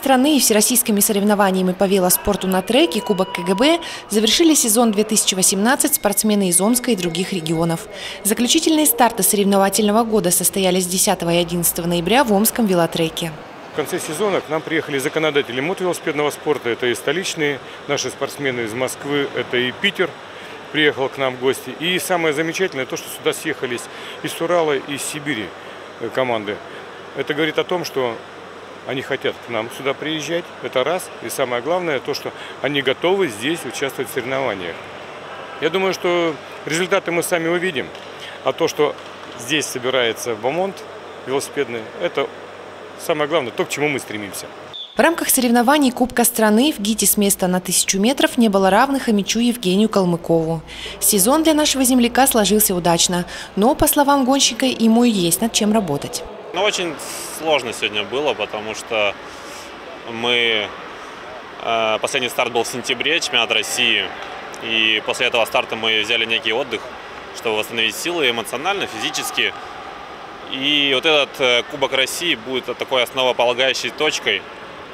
страны и всероссийскими соревнованиями по велоспорту на треке Кубок КГБ завершили сезон 2018 спортсмены из Омска и других регионов. Заключительные старты соревновательного года состоялись 10 и 11 ноября в Омском велотреке. В конце сезона к нам приехали законодатели мотовелосипедного спорта. Это и столичные наши спортсмены из Москвы, это и Питер приехал к нам в гости. И самое замечательное, то, что сюда съехались из Урала и из Сибири э, команды. Это говорит о том, что они хотят к нам сюда приезжать, это раз. И самое главное, то, что они готовы здесь участвовать в соревнованиях. Я думаю, что результаты мы сами увидим. А то, что здесь собирается бомонд велосипедный, это самое главное, то, к чему мы стремимся. В рамках соревнований Кубка страны в ГИТИ с места на тысячу метров не было равных Амичу Евгению Калмыкову. Сезон для нашего земляка сложился удачно, но, по словам гонщика, ему и есть над чем работать. Ну, очень сложно сегодня было, потому что мы... Э, последний старт был в сентябре, чемпионат России. И после этого старта мы взяли некий отдых, чтобы восстановить силы эмоционально, физически. И вот этот э, Кубок России будет такой основополагающей точкой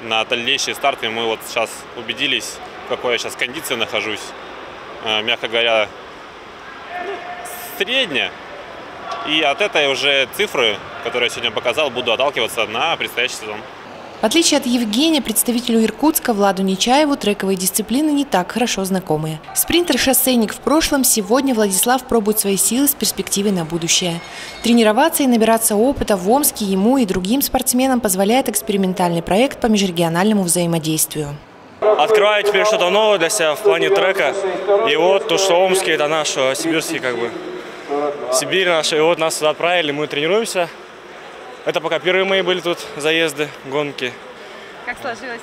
на дальнейшие старты. Мы вот сейчас убедились, в какой я сейчас кондиции нахожусь. Э, мягко говоря, ну, средняя. И от этой уже цифры, которые я сегодня показал, буду отталкиваться на предстоящий сезон. В отличие от Евгения, представителю Иркутска Владу Нечаеву трековые дисциплины не так хорошо знакомы. Спринтер-шоссейник в прошлом, сегодня Владислав пробует свои силы с перспективой на будущее. Тренироваться и набираться опыта в Омске ему и другим спортсменам позволяет экспериментальный проект по межрегиональному взаимодействию. Открываю теперь что-то новое для себя в плане трека. И вот то, что Омский, это наш а сибирский как бы Сибирь наша. И вот нас сюда отправили, мы тренируемся. Это пока первые мои были тут заезды, гонки. Как сложилось?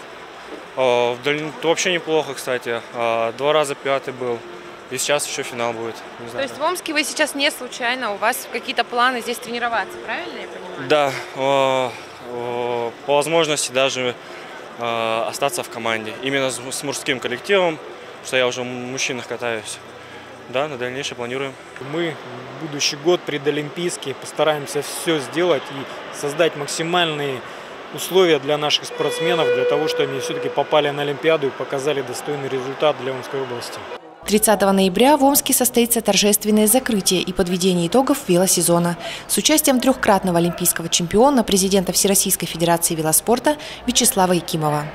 О, вообще неплохо, кстати. А, два раза пятый был. И сейчас еще финал будет. Не знаю. То есть в Омске вы сейчас не случайно, у вас какие-то планы здесь тренироваться, правильно я понимаю? Да, о, о, по возможности даже о, остаться в команде. Именно с, с мужским коллективом, что я уже в мужчинах катаюсь. Да, на дальнейшее планируем. Мы в будущий год предолимпийский постараемся все сделать и создать максимальные условия для наших спортсменов, для того, чтобы они все-таки попали на Олимпиаду и показали достойный результат для Омской области. 30 ноября в Омске состоится торжественное закрытие и подведение итогов велосезона с участием трехкратного олимпийского чемпиона, президента Всероссийской Федерации велоспорта Вячеслава Якимова.